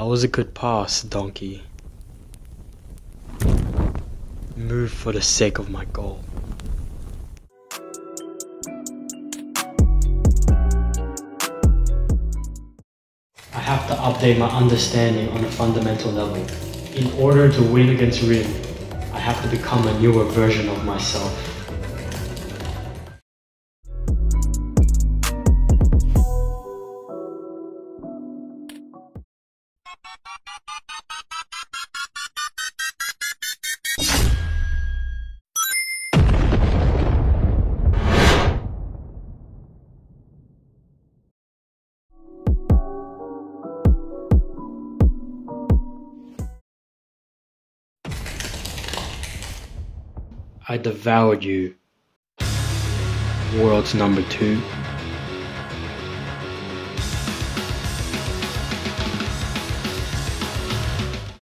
was a good pass, donkey. Move for the sake of my goal. I have to update my understanding on a fundamental level. In order to win against Rin, I have to become a newer version of myself. I devoured you. World's number two.